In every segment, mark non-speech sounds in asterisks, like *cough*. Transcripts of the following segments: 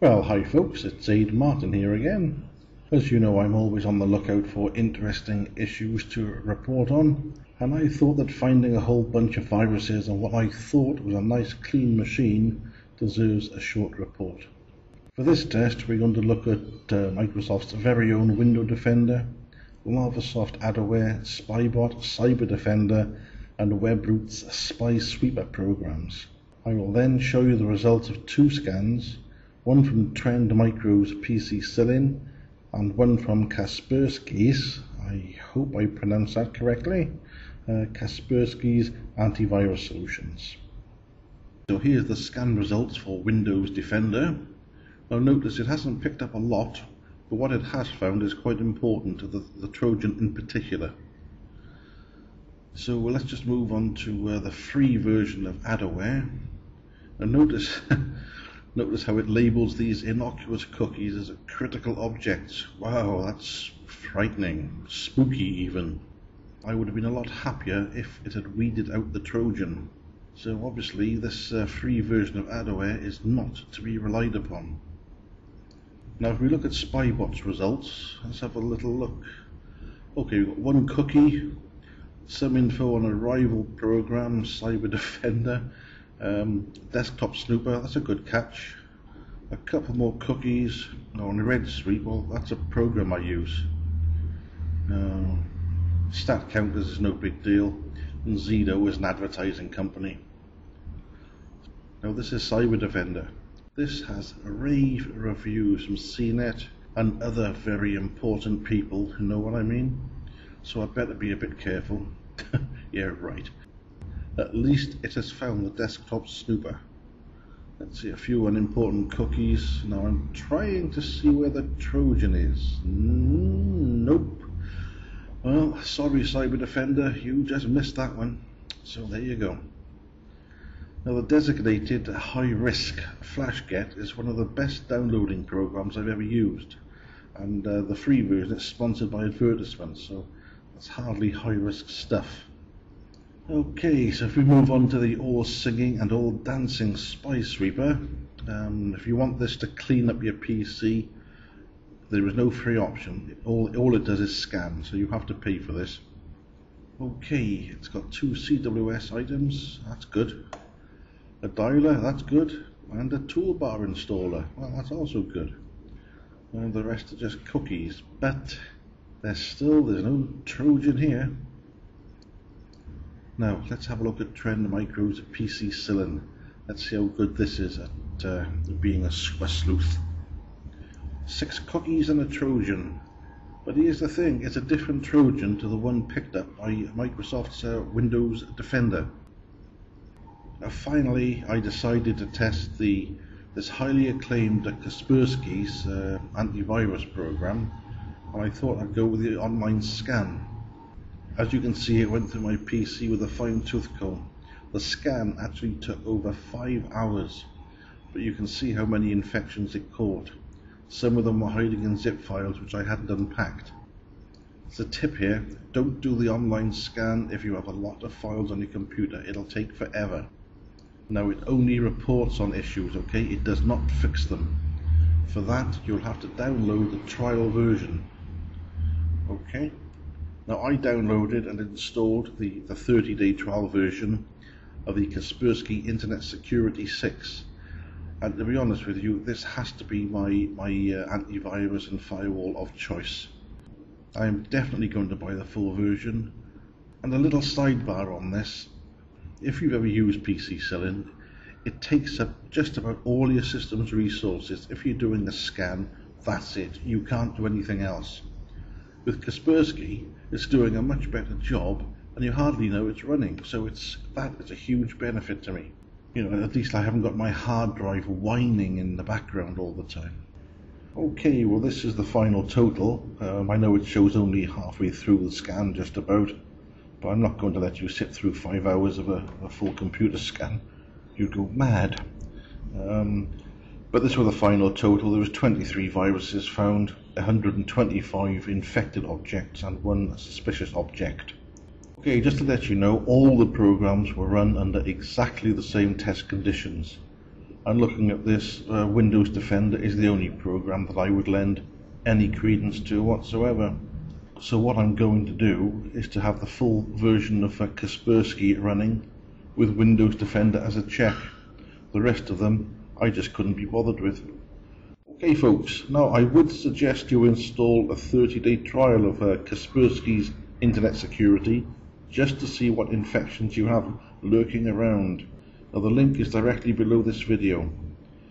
Well, hi folks, it's Ade Martin here again. As you know, I'm always on the lookout for interesting issues to report on, and I thought that finding a whole bunch of viruses on what I thought was a nice clean machine deserves a short report. For this test, we're going to look at uh, Microsoft's very own Window Defender, Lavasoft Adaware, Spybot, Cyber Defender, and WebRoot's Spy Sweeper programs. I will then show you the results of two scans, one from Trend Micro's PC and one from Kaspersky's, I hope I pronounced that correctly, uh, Kaspersky's antivirus solutions. So here's the scan results for Windows Defender. Now notice it hasn't picked up a lot, but what it has found is quite important to the, the Trojan in particular. So well, let's just move on to uh, the free version of Adaware. Now notice, *laughs* notice how it labels these innocuous cookies as a critical objects. Wow, that's frightening, spooky even. I would have been a lot happier if it had weeded out the Trojan. So obviously this uh, free version of Adaware is not to be relied upon. Now if we look at Spybot's results, let's have a little look. Okay, we've got one cookie, some info on a rival program, Cyber Defender, um, Desktop Snooper, that's a good catch. A couple more cookies on the Red Street, well that's a program I use. Uh, stat counters is no big deal, and Zedo is an advertising company. Now this is Cyber Defender. This has rave reviews from CNET and other very important people who know what I mean. So I better be a bit careful. *laughs* yeah, right. At least it has found the desktop snooper. Let's see, a few unimportant cookies. Now I'm trying to see where the Trojan is. Mm, nope. Well, sorry Cyber Defender, you just missed that one. So there you go. Now the designated high-risk FlashGet is one of the best downloading programs I've ever used. And uh, the free version is sponsored by advertisements, so that's hardly high-risk stuff. Okay, so if we move on to the all singing and all dancing Spy Sweeper, um, if you want this to clean up your PC, there is no free option. All, all it does is scan, so you have to pay for this. Okay, it's got two CWS items, that's good. A dialer, that's good. And a toolbar installer, well that's also good. And the rest are just cookies, but there's still, there's no Trojan here. Now, let's have a look at Trend Micro's PC-cillin. Let's see how good this is at uh, being a, a sleuth. Six cookies and a Trojan. But here's the thing, it's a different Trojan to the one picked up by Microsoft's uh, Windows Defender. Now, finally, I decided to test the this highly acclaimed Kaspersky's uh, antivirus program, and I thought I'd go with the online scan. As you can see it went through my PC with a fine tooth comb. The scan actually took over 5 hours, but you can see how many infections it caught. Some of them were hiding in zip files which I hadn't unpacked. A tip here, don't do the online scan if you have a lot of files on your computer, it'll take forever. Now it only reports on issues, okay, it does not fix them. For that you'll have to download the trial version. Okay? Now I downloaded and installed the, the 30 day trial version of the Kaspersky Internet Security 6 and to be honest with you this has to be my, my uh, antivirus and firewall of choice. I am definitely going to buy the full version. And a little sidebar on this. If you've ever used PC-cillin it takes up just about all your system's resources. If you're doing a scan that's it. You can't do anything else with Kaspersky, it's doing a much better job and you hardly know it's running. So it's that is a huge benefit to me. You know, at least I haven't got my hard drive whining in the background all the time. Okay, well this is the final total. Um, I know it shows only halfway through the scan just about, but I'm not going to let you sit through five hours of a, a full computer scan. You'd go mad. Um, but this was the final total. There was 23 viruses found, 125 infected objects and one suspicious object. Okay, just to let you know, all the programs were run under exactly the same test conditions. and looking at this, uh, Windows Defender is the only program that I would lend any credence to whatsoever. So what I'm going to do is to have the full version of uh, Kaspersky running with Windows Defender as a check. The rest of them I just couldn't be bothered with. Okay folks, now I would suggest you install a 30 day trial of uh, Kaspersky's internet security just to see what infections you have lurking around. Now the link is directly below this video.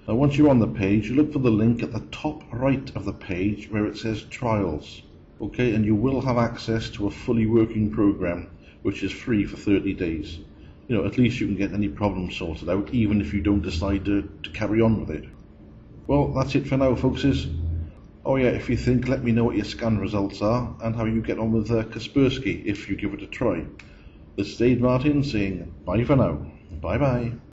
Now once you're on the page, you look for the link at the top right of the page where it says trials. Okay, and you will have access to a fully working program which is free for 30 days. You know, at least you can get any problems sorted out even if you don't decide to, to carry on with it. Well, that's it for now, folks. Oh yeah, if you think, let me know what your scan results are and how you get on with uh, Kaspersky if you give it a try. This is Dave Martin saying bye for now. Bye bye.